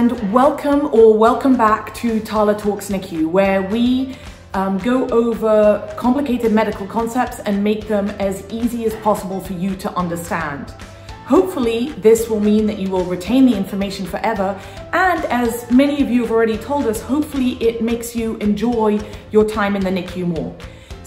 and welcome or welcome back to Tala Talks NICU, where we um, go over complicated medical concepts and make them as easy as possible for you to understand. Hopefully, this will mean that you will retain the information forever, and as many of you have already told us, hopefully it makes you enjoy your time in the NICU more.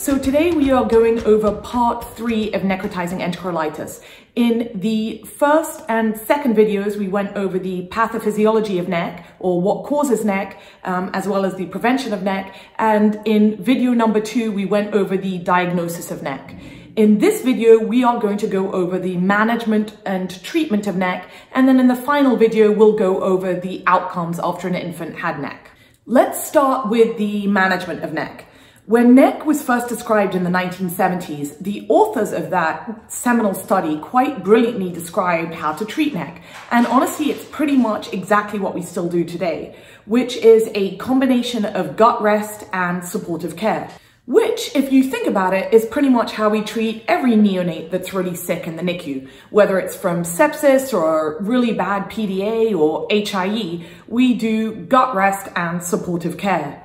So today we are going over part three of necrotizing enterocolitis. In the first and second videos, we went over the pathophysiology of NEC, or what causes NEC, um, as well as the prevention of NEC. And in video number two, we went over the diagnosis of NEC. In this video, we are going to go over the management and treatment of NEC. And then in the final video, we'll go over the outcomes after an infant had NEC. Let's start with the management of NEC. When NEC was first described in the 1970s, the authors of that seminal study quite brilliantly described how to treat NEC. And honestly, it's pretty much exactly what we still do today, which is a combination of gut rest and supportive care. Which, if you think about it, is pretty much how we treat every neonate that's really sick in the NICU. Whether it's from sepsis or really bad PDA or HIE, we do gut rest and supportive care.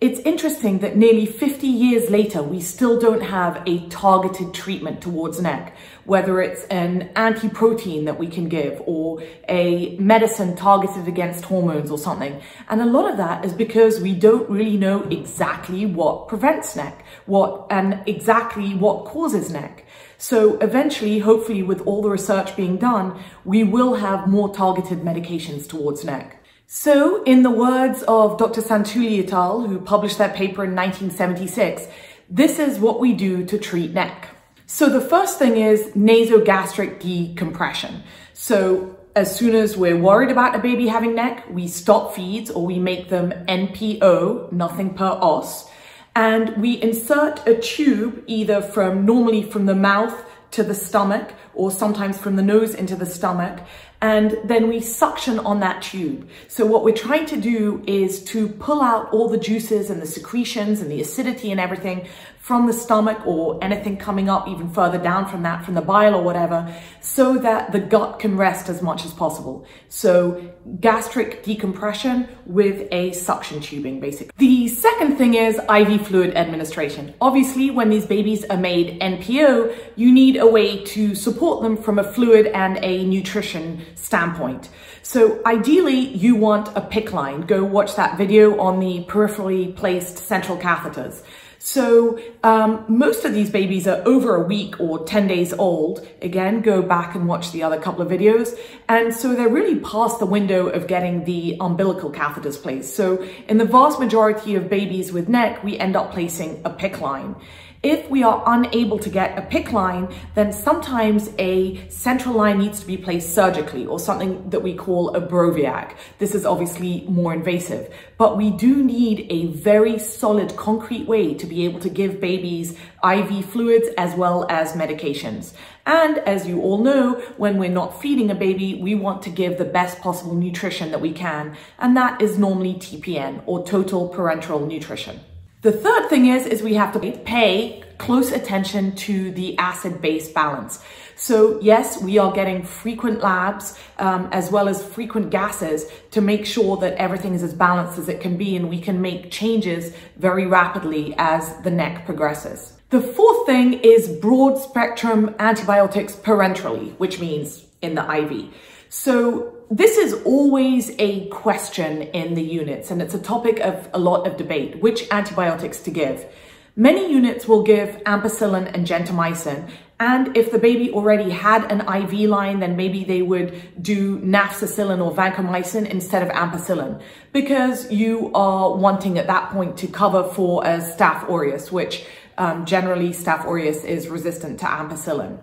It's interesting that nearly 50 years later, we still don't have a targeted treatment towards NEC, whether it's an anti-protein that we can give or a medicine targeted against hormones or something. And a lot of that is because we don't really know exactly what prevents NEC, what and exactly what causes NEC. So eventually, hopefully with all the research being done, we will have more targeted medications towards NEC. So, in the words of Dr. Santulli et al., who published that paper in 1976, this is what we do to treat NEC. So the first thing is nasogastric decompression. So as soon as we're worried about a baby having NEC, we stop feeds or we make them NPO, nothing per os, and we insert a tube either from normally from the mouth to the stomach or sometimes from the nose into the stomach and then we suction on that tube. So what we're trying to do is to pull out all the juices and the secretions and the acidity and everything from the stomach or anything coming up even further down from that, from the bile or whatever, so that the gut can rest as much as possible. So gastric decompression with a suction tubing, basically. The second thing is IV fluid administration. Obviously, when these babies are made NPO, you need a way to support them from a fluid and a nutrition standpoint. So ideally, you want a PICC line. Go watch that video on the peripherally placed central catheters. So um, most of these babies are over a week or 10 days old. Again, go back and watch the other couple of videos. And so they're really past the window of getting the umbilical catheters placed. So in the vast majority of babies with NEC, we end up placing a PICC line. If we are unable to get a PICC line, then sometimes a central line needs to be placed surgically or something that we call a Broviac. This is obviously more invasive, but we do need a very solid concrete way to be able to give babies IV fluids as well as medications. And as you all know, when we're not feeding a baby, we want to give the best possible nutrition that we can. And that is normally TPN or total parenteral nutrition. The third thing is, is we have to pay close attention to the acid-base balance. So yes, we are getting frequent labs um, as well as frequent gases to make sure that everything is as balanced as it can be and we can make changes very rapidly as the NEC progresses. The fourth thing is broad spectrum antibiotics parenterally, which means in the IV. So this is always a question in the units and it's a topic of a lot of debate, which antibiotics to give. Many units will give ampicillin and gentamicin and if the baby already had an IV line, then maybe they would do nafcillin or vancomycin instead of ampicillin because you are wanting at that point to cover for a Staph aureus, which um, generally Staph aureus is resistant to ampicillin.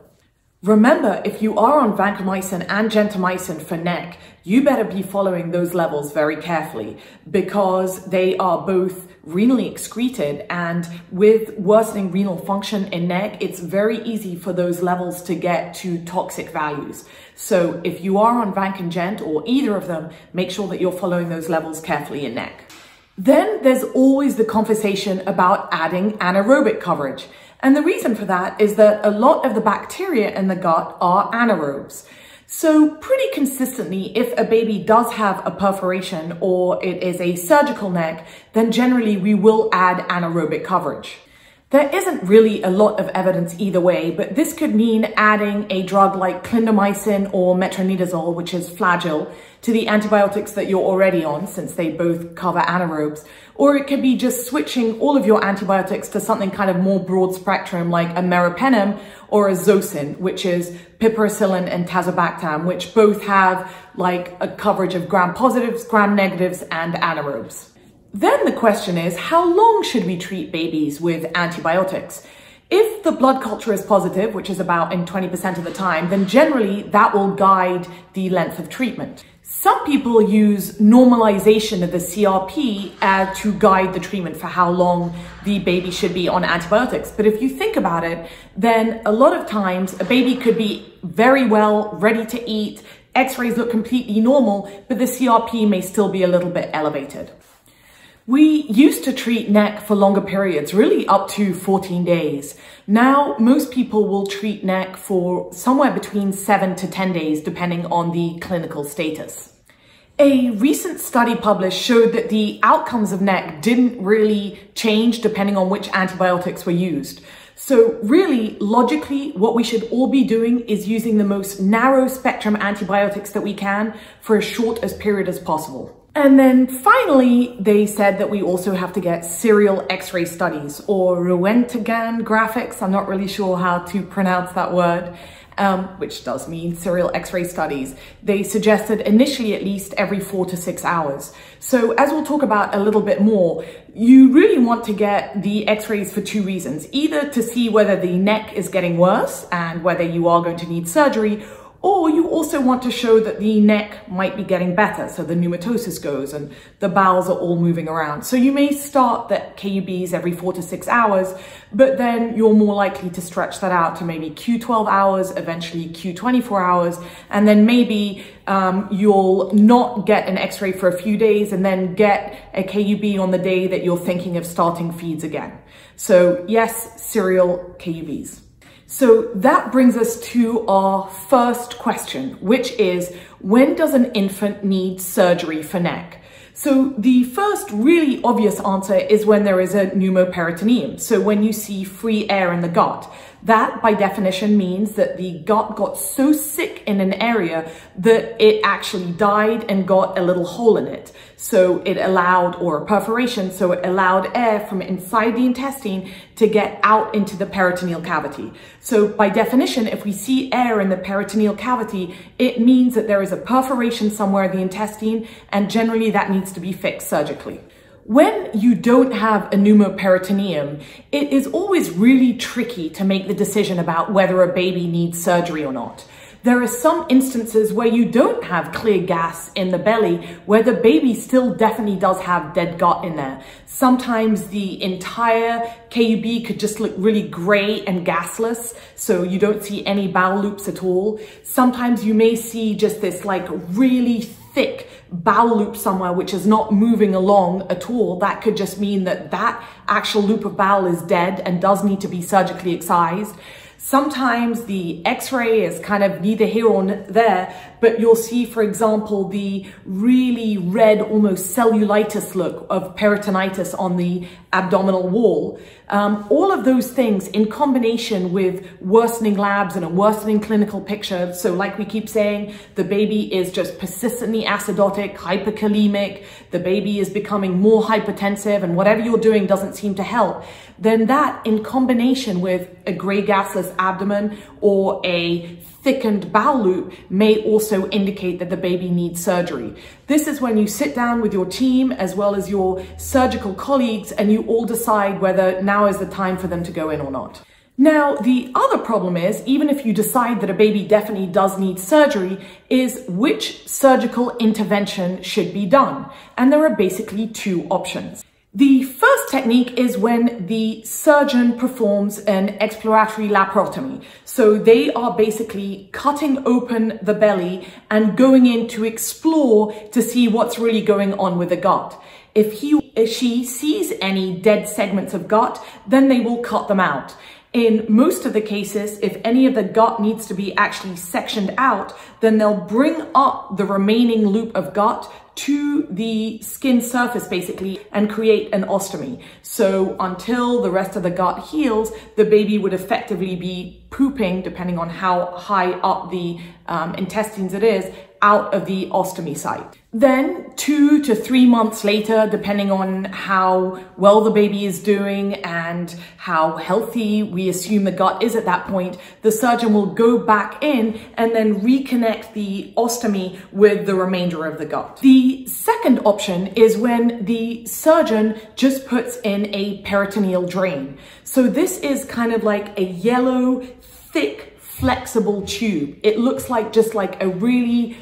Remember, if you are on vancomycin and gentamicin for NEC, you better be following those levels very carefully because they are both renally excreted and with worsening renal function in NEC, it's very easy for those levels to get to toxic values. So if you are on Vanc and Gent or either of them, make sure that you're following those levels carefully in NEC. Then there's always the conversation about adding anaerobic coverage. And the reason for that is that a lot of the bacteria in the gut are anaerobes. So pretty consistently, if a baby does have a perforation or it is a surgical NEC, then generally we will add anaerobic coverage. There isn't really a lot of evidence either way, but this could mean adding a drug like clindamycin or metronidazole, which is flagyl, to the antibiotics that you're already on, since they both cover anaerobes. Or it could be just switching all of your antibiotics to something kind of more broad spectrum, like a meropenem or a zosyn, which is piperacillin and tazobactam, which both have like a coverage of gram positives, gram negatives, and anaerobes. Then the question is, how long should we treat babies with antibiotics? If the blood culture is positive, which is about in 20% of the time, then generally that will guide the length of treatment. Some people use normalization of the CRP uh, to guide the treatment for how long the baby should be on antibiotics. But if you think about it, then a lot of times a baby could be very well, ready to eat, x-rays look completely normal, but the CRP may still be a little bit elevated. We used to treat NEC for longer periods, really up to 14 days. Now, most people will treat NEC for somewhere between 7 to 10 days, depending on the clinical status. A recent study published showed that the outcomes of NEC didn't really change depending on which antibiotics were used. So really, logically, what we should all be doing is using the most narrow spectrum antibiotics that we can for as short as period as possible. And then finally, they said that we also have to get serial x-ray studies or Roentgen graphics. I'm not really sure how to pronounce that word, um, which does mean serial x-ray studies. They suggested initially at least every four to six hours. So as we'll talk about a little bit more, you really want to get the x-rays for two reasons. Either to see whether the NEC is getting worse and whether you are going to need surgery, or you also want to show that the NEC might be getting better, so the pneumatosis goes and the bowels are all moving around. So you may start the KUBs every four to six hours, but then you're more likely to stretch that out to maybe Q12 hours, eventually Q24 hours, and then maybe um, you'll not get an x-ray for a few days and then get a KUB on the day that you're thinking of starting feeds again. So yes, serial KUBs. So that brings us to our first question, which is when does an infant need surgery for NEC? So the first really obvious answer is when there is a pneumoperitoneum. So when you see free air in the gut. That by definition means that the gut got so sick in an area that it actually died and got a little hole in it. So it allowed, or perforation, so it allowed air from inside the intestine to get out into the peritoneal cavity. So by definition, if we see air in the peritoneal cavity, it means that there is a perforation somewhere in the intestine and generally that needs to be fixed surgically. When you don't have a pneumoperitoneum, it is always really tricky to make the decision about whether a baby needs surgery or not. There are some instances where you don't have clear gas in the belly, where the baby still definitely does have dead gut in there. Sometimes the entire KUB could just look really gray and gasless, so you don't see any bowel loops at all. Sometimes you may see just this like really thick bowel loop somewhere which is not moving along at all, that could just mean that that actual loop of bowel is dead and does need to be surgically excised. Sometimes the x-ray is kind of neither here or there, but you'll see, for example, the really red, almost cellulitis look of peritonitis on the abdominal wall. Um, all of those things in combination with worsening labs and a worsening clinical picture. So like we keep saying, the baby is just persistently acidotic, hyperkalemic, the baby is becoming more hypertensive and whatever you're doing doesn't seem to help. Then that in combination with a gray gasless abdomen or a thickened bowel loop may also indicate that the baby needs surgery. This is when you sit down with your team as well as your surgical colleagues and you all decide whether now is the time for them to go in or not. Now, the other problem is, even if you decide that a baby definitely does need surgery, is which surgical intervention should be done. And there are basically two options. The first technique is when the surgeon performs an exploratory laparotomy. So they are basically cutting open the belly and going in to explore to see what's really going on with the gut. If he if she sees any dead segments of gut, then they will cut them out. In most of the cases, if any of the gut needs to be actually sectioned out, then they'll bring up the remaining loop of gut to the skin surface basically and create an ostomy. So until the rest of the gut heals, the baby would effectively be pooping, depending on how high up the um, intestines it is, out of the ostomy site. Then two to three months later, depending on how well the baby is doing and how healthy we assume the gut is at that point, the surgeon will go back in and then reconnect the ostomy with the remainder of the gut. The second option is when the surgeon just puts in a peritoneal drain. So this is kind of like a yellow, thick, flexible tube. It looks like just like a really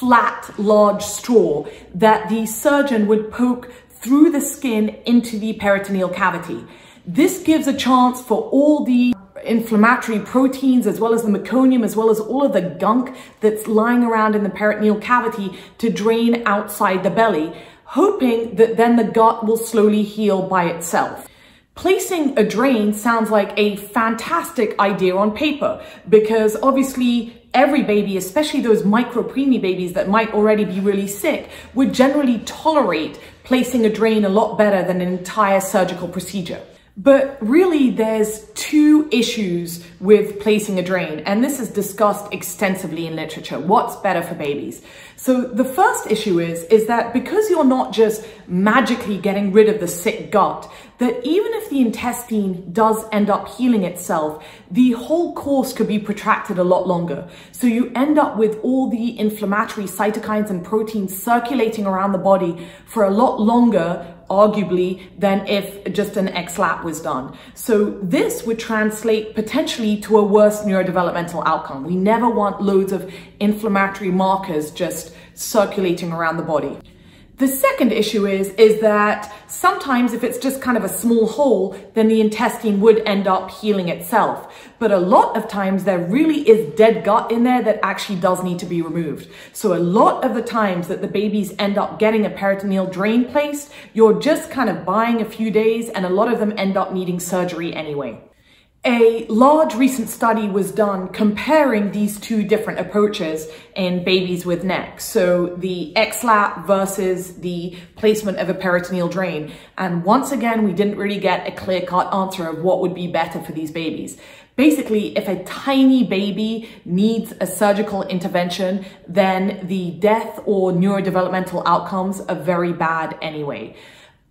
flat, large straw that the surgeon would poke through the skin into the peritoneal cavity. This gives a chance for all the inflammatory proteins as well as the meconium as well as all of the gunk that's lying around in the peritoneal cavity to drain outside the belly, hoping that then the gut will slowly heal by itself. Placing a drain sounds like a fantastic idea on paper because obviously every baby, especially those micro preemie babies that might already be really sick, would generally tolerate placing a drain a lot better than an entire surgical procedure. But really, there's two issues with placing a drain, and this is discussed extensively in literature. What's better for babies? So the first issue is, is that because you're not just magically getting rid of the sick gut, that even if the intestine does end up healing itself, the whole course could be protracted a lot longer. So you end up with all the inflammatory cytokines and proteins circulating around the body for a lot longer arguably, than if just an XLAP was done. So this would translate potentially to a worse neurodevelopmental outcome. We never want loads of inflammatory markers just circulating around the body. The second issue is, is that sometimes if it's just kind of a small hole, then the intestine would end up healing itself. But a lot of times there really is dead gut in there that actually does need to be removed. So a lot of the times that the babies end up getting a peritoneal drain placed, you're just kind of buying a few days and a lot of them end up needing surgery anyway. A large recent study was done comparing these two different approaches in babies with NEC. So the XLAP versus the placement of a peritoneal drain. And once again, we didn't really get a clear cut answer of what would be better for these babies. Basically, if a tiny baby needs a surgical intervention, then the death or neurodevelopmental outcomes are very bad anyway.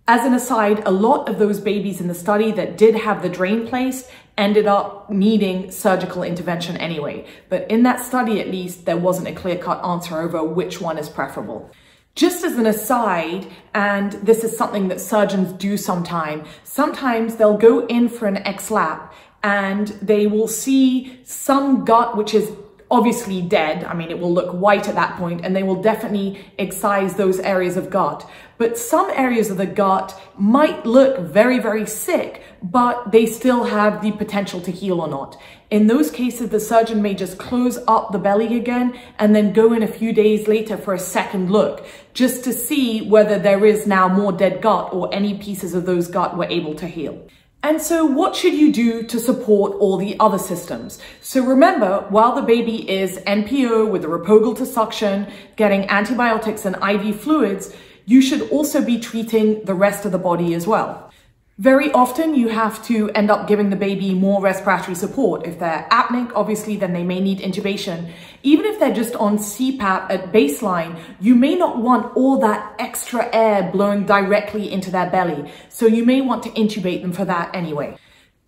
As an aside, a lot of those babies in the study that did have the drain placed ended up needing surgical intervention anyway. But in that study, at least, there wasn't a clear cut answer over which one is preferable. Just as an aside, and this is something that surgeons do sometime, sometimes they'll go in for an XLAP and they will see some gut which is obviously dead. I mean, it will look white at that point and they will definitely excise those areas of gut. But some areas of the gut might look very, very sick, but they still have the potential to heal or not. In those cases, the surgeon may just close up the belly again and then go in a few days later for a second look, just to see whether there is now more dead gut or any pieces of those gut were able to heal. And so what should you do to support all the other systems? So remember, while the baby is NPO with a Replogle to suction, getting antibiotics and IV fluids, you should also be treating the rest of the body as well. Very often you have to end up giving the baby more respiratory support. If they're apneic, obviously, then they may need intubation. Even if they're just on CPAP at baseline, you may not want all that extra air blowing directly into their belly. So you may want to intubate them for that anyway.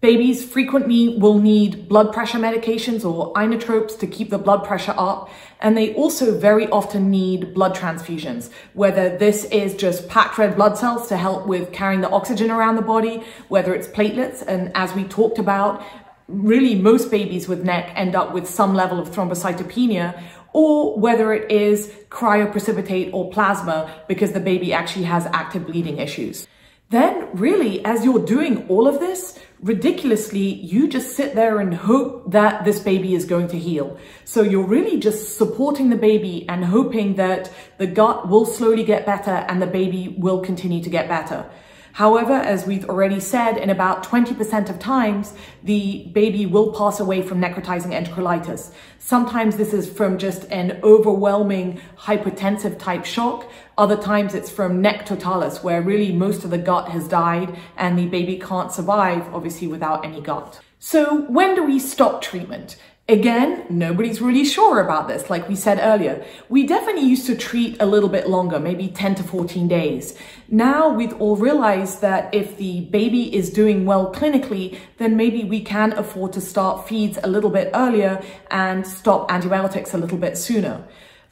Babies frequently will need blood pressure medications or inotropes to keep the blood pressure up. And they also very often need blood transfusions, whether this is just packed red blood cells to help with carrying the oxygen around the body, whether it's platelets. And as we talked about, really most babies with NEC end up with some level of thrombocytopenia or whether it is cryoprecipitate or plasma because the baby actually has active bleeding issues then really, as you're doing all of this, ridiculously, you just sit there and hope that this baby is going to heal. So you're really just supporting the baby and hoping that the gut will slowly get better and the baby will continue to get better. However, as we've already said, in about 20% of times, the baby will pass away from necrotizing enterocolitis. Sometimes this is from just an overwhelming hypotensive type shock. Other times it's from nec totalis, where really most of the gut has died and the baby can't survive, obviously without any gut. So when do we stop treatment? Again, nobody's really sure about this, like we said earlier. We definitely used to treat a little bit longer, maybe 10 to 14 days. Now we've all realized that if the baby is doing well clinically, then maybe we can afford to start feeds a little bit earlier and stop antibiotics a little bit sooner.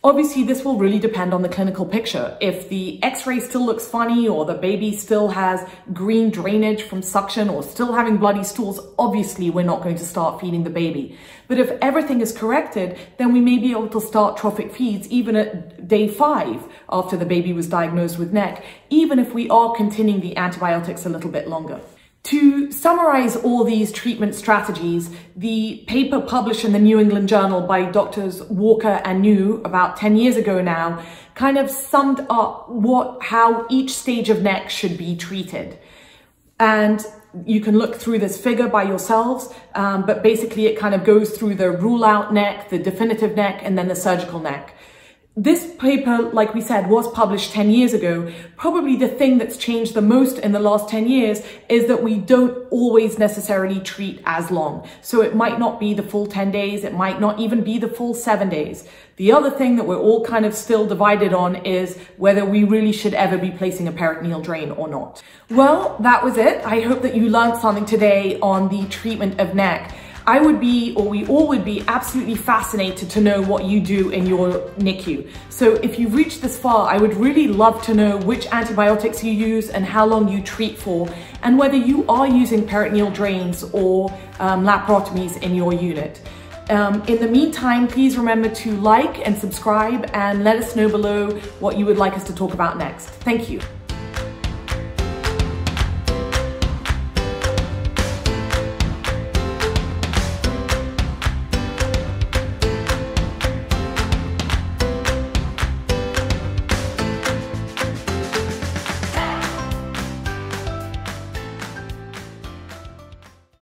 Obviously, this will really depend on the clinical picture. If the x-ray still looks funny or the baby still has green drainage from suction or still having bloody stools, obviously we're not going to start feeding the baby. But if everything is corrected, then we may be able to start trophic feeds even at day five after the baby was diagnosed with NEC, even if we are continuing the antibiotics a little bit longer. To summarize all these treatment strategies, the paper published in the Neu England Journal by Doctors Walker and New about 10 years ago now kind of summed up what how each stage of NEC should be treated. And you can look through this figure by yourselves, um, but basically it kind of goes through the rule out NEC, the definitive NEC, and then the surgical NEC. This paper, like we said, was published 10 years ago. Probably the thing that's changed the most in the last 10 years is that we don't always necessarily treat as long. So it might not be the full 10 days. It might not even be the full seven days. The other thing that we're all kind of still divided on is whether we really should ever be placing a peritoneal drain or not. Well, that was it. I hope that you learned something today on the treatment of NEC. I would be, or we all would be absolutely fascinated to know what you do in your NICU. So if you've reached this far, I would really love to know which antibiotics you use and how long you treat for, and whether you are using peritoneal drains or um, laparotomies in your unit. Um, in the meantime, please remember to like and subscribe and let us know below what you would like us to talk about next. Thank you.